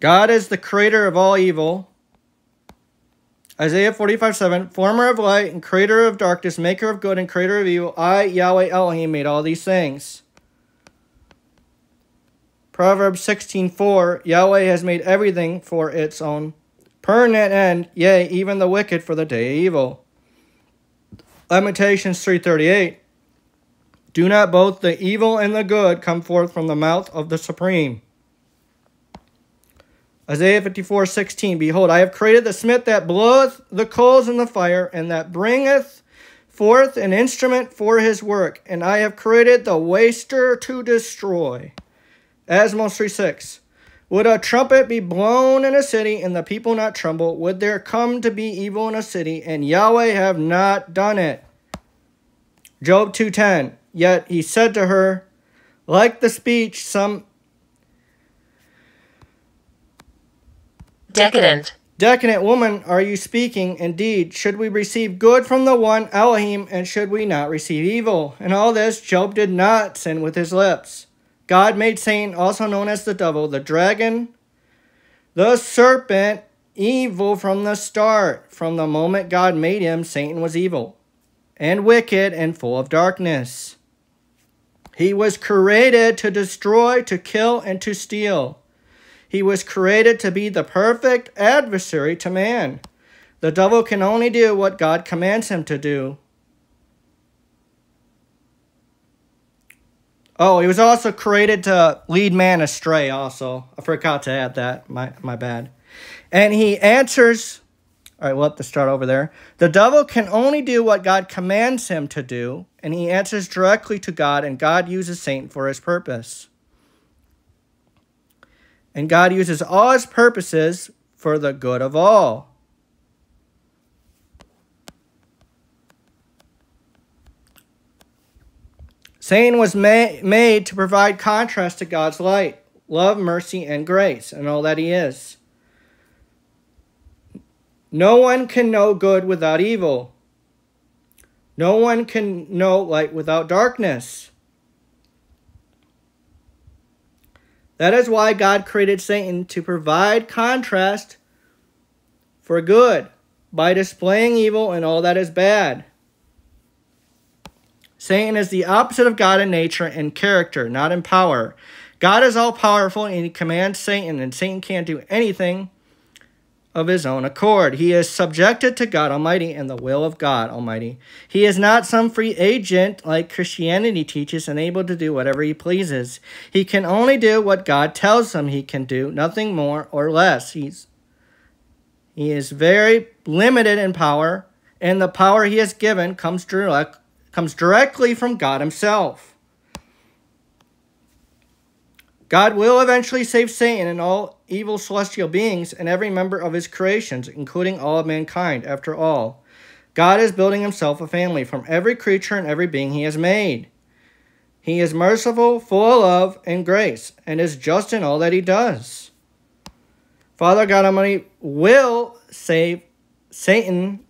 God is the creator of all evil. Isaiah 45 7, former of light and creator of darkness, maker of good and creator of evil. I, Yahweh Elohim, made all these things. Proverbs 16 4, Yahweh has made everything for its own permanent end, yea, even the wicked for the day of evil. Lamentations 3:38 Do not both the evil and the good come forth from the mouth of the supreme. Isaiah 54:16 Behold, I have created the smith that bloweth the coals in the fire, and that bringeth forth an instrument for his work, and I have created the waster to destroy. Amos 3:6 would a trumpet be blown in a city and the people not tremble? Would there come to be evil in a city and Yahweh have not done it? Job 2:10 Yet he said to her, like the speech some Decadent. Decadent woman, are you speaking? Indeed, should we receive good from the one Elohim, and should we not receive evil? In all this, Job did not sin with his lips. God made Satan, also known as the devil, the dragon, the serpent, evil from the start. From the moment God made him, Satan was evil and wicked and full of darkness. He was created to destroy, to kill, and to steal. He was created to be the perfect adversary to man. The devil can only do what God commands him to do. Oh, he was also created to lead man astray, also. I forgot to add that. My, my bad. And he answers. All right, we'll have to start over there. The devil can only do what God commands him to do, and he answers directly to God, and God uses Satan for his purpose. And God uses all his purposes for the good of all. Satan was ma- made to provide contrast to God's light, love, mercy, and grace, and all that he is. No one can know good without evil. No one can know light without darkness. That is why God created Satan to provide contrast for good by displaying evil and all that is bad. Satan is the opposite of God in nature and character, not in power. God is all powerful and he commands Satan, and Satan can't do anything of his own accord. He is subjected to God Almighty and the will of God Almighty. He is not some free agent like Christianity teaches and able to do whatever he pleases. He can only do what God tells him he can do, nothing more or less. He's he is very limited in power, and the power he has given comes direct comes directly from God Himself. God will eventually save Satan and all evil celestial beings and every member of his creations, including all of mankind. After all, God is building himself a family from every creature and every being he has made. He is merciful, full of love and grace, and is just in all that he does. Father God Almighty will save Satan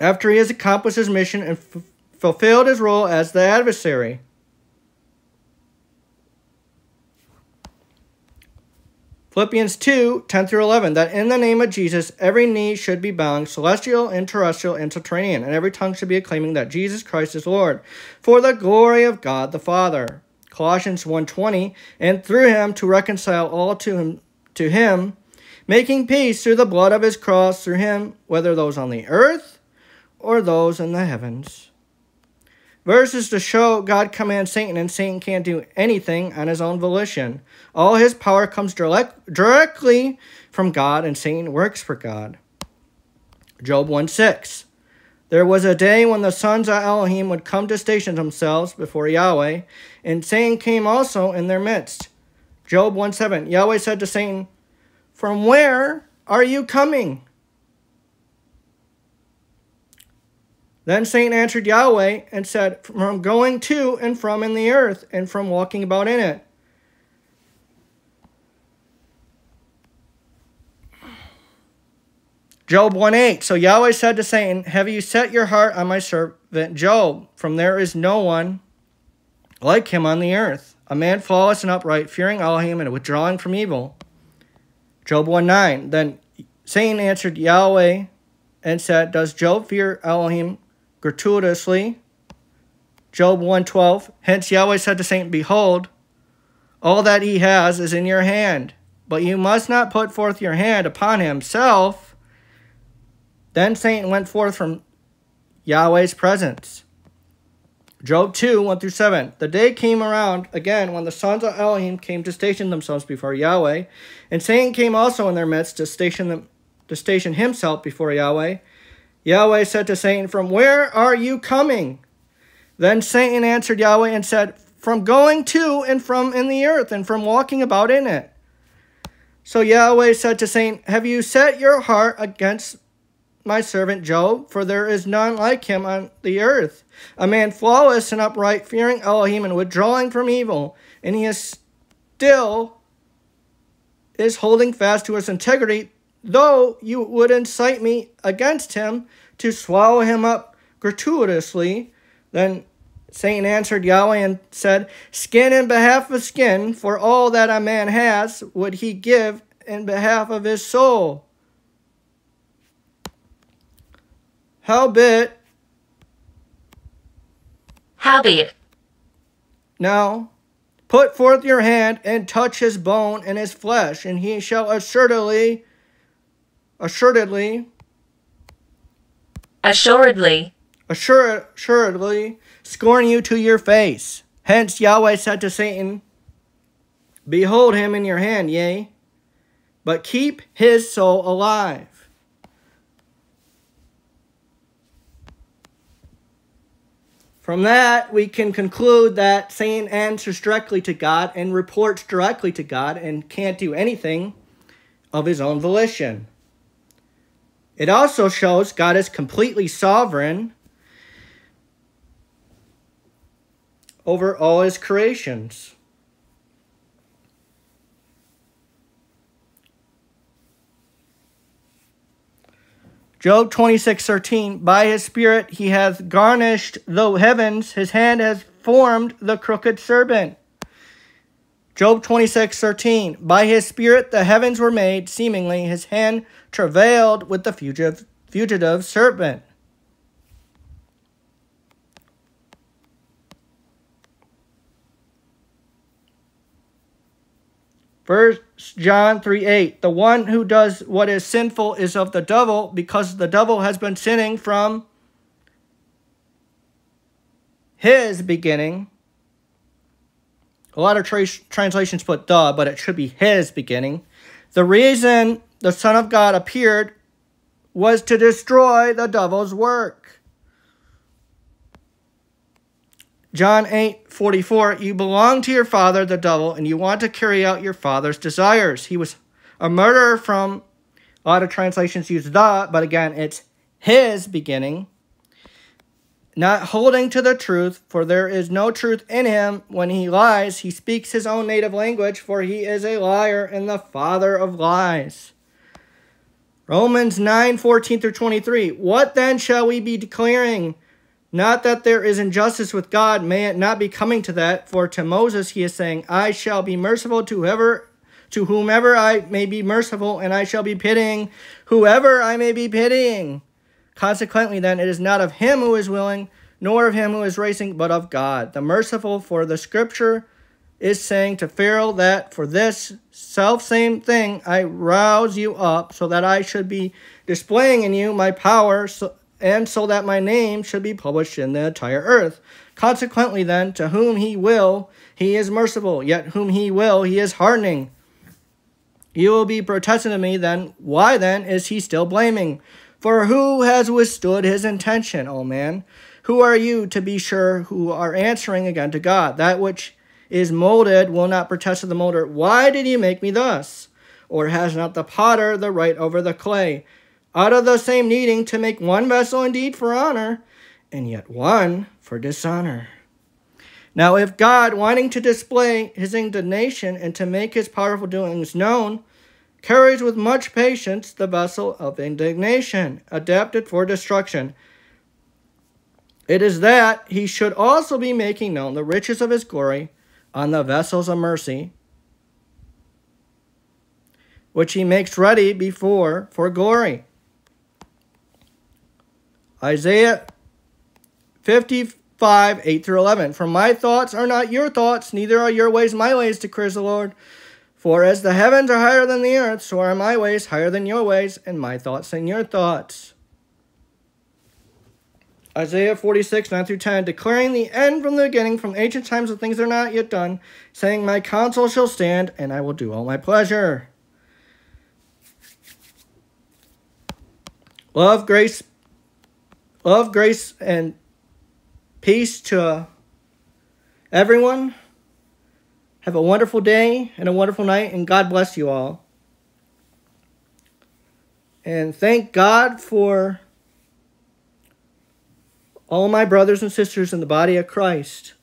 after he has accomplished his mission and fulfilled his role as the adversary. Philippians 2 10 through 11, that in the name of Jesus every knee should be bowing, celestial and terrestrial and subterranean, and every tongue should be acclaiming that Jesus Christ is Lord, for the glory of God the Father. Colossians 1:20, and through him to reconcile all to him to him, making peace through the blood of his cross, through him, whether those on the earth or those in the heavens. Verses to show God commands Satan, and Satan can't do anything on his own volition. All his power comes direct, directly from God, and Satan works for God. Job 1 6. There was a day when the sons of Elohim would come to station themselves before Yahweh, and Satan came also in their midst. Job 1 7. Yahweh said to Satan, From where are you coming? Then Satan answered Yahweh and said, From going to and from in the earth, and from walking about in it. Job 1 8. So Yahweh said to Satan, Have you set your heart on my servant Job? From there is no one like him on the earth, a man flawless and upright, fearing Elohim and withdrawing from evil. Job 1 9. Then Satan answered Yahweh and said, Does Job fear Elohim gratuitously? Job 112. Hence Yahweh said to Satan, Behold, all that he has is in your hand, but you must not put forth your hand upon himself. Then Satan went forth from Yahweh's presence. Job 2, 1 through 7. The day came around again when the sons of Elohim came to station themselves before Yahweh, and Satan came also in their midst to station them to station himself before Yahweh. Yahweh said to Satan, From where are you coming? Then Satan answered Yahweh and said, From going to and from in the earth, and from walking about in it. So Yahweh said to Satan, Have you set your heart against my servant Job? For there is none like him on the earth, a man flawless and upright, fearing Elohim and withdrawing from evil. And he is still is holding fast to his integrity, though you would incite me against him to swallow him up gratuitously. Then Satan answered Yahweh and said, Skin in behalf of skin, for all that a man has would he give in behalf of his soul. Howbeit, Howbeit, now put forth your hand and touch his bone and his flesh, and he shall assuredly, assuredly, assuredly, assure, assuredly scorn you to your face. Hence Yahweh said to Satan, Behold him in your hand, yea, but keep his soul alive. From that, we can conclude that Satan answers directly to God and reports directly to God and can't do anything of his own volition. It also shows God is completely sovereign over all his creations. Job 26, 13. By his spirit he hath garnished the heavens, his hand has formed the crooked serpent. Job 26, 13. By his spirit the heavens were made, seemingly his hand travailed with the fugitive, fugitive serpent. First John 3 8. The one who does what is sinful is of the devil, because the devil has been sinning from his beginning. A lot of tra- translations put the, but it should be his beginning. The reason the Son of God appeared was to destroy the devil's work. John 8 44, you belong to your father, the devil, and you want to carry out your father's desires. He was a murderer from, a lot of translations use the, but again, it's his beginning. Not holding to the truth, for there is no truth in him. When he lies, he speaks his own native language, for he is a liar and the father of lies. Romans 9 14 through 23. What then shall we be declaring? Not that there is injustice with God, may it not be coming to that. For to Moses he is saying, I shall be merciful to whoever to whomever I may be merciful, and I shall be pitying whoever I may be pitying. Consequently, then, it is not of him who is willing, nor of him who is racing, but of God, the merciful. For the scripture is saying to Pharaoh that for this self same thing I rouse you up, so that I should be displaying in you my power. So, and so that my name should be published in the entire earth. Consequently, then, to whom he will, he is merciful, yet whom he will, he is hardening. You will be protesting to me, then, why then is he still blaming? For who has withstood his intention, O man? Who are you, to be sure, who are answering again to God? That which is molded will not protest to the molder, Why did you make me thus? Or has not the potter the right over the clay? out of the same kneading to make one vessel indeed for honor, and yet one for dishonor. Now, if God, wanting to display his indignation and to make his powerful doings known, carries with much patience the vessel of indignation, adapted for destruction, it is that he should also be making known the riches of his glory on the vessels of mercy, which he makes ready before for glory. Isaiah 55, 8 through 11. For my thoughts are not your thoughts, neither are your ways my ways, declares the Lord. For as the heavens are higher than the earth, so are my ways higher than your ways, and my thoughts than your thoughts. Isaiah 46, 9 through 10, declaring the end from the beginning, from ancient times of things that are not yet done, saying, My counsel shall stand, and I will do all my pleasure. Love, grace, love, grace, and peace to everyone. Have a wonderful day and a wonderful night, and God bless you all. And thank God for all my brothers and sisters in the body of Christ.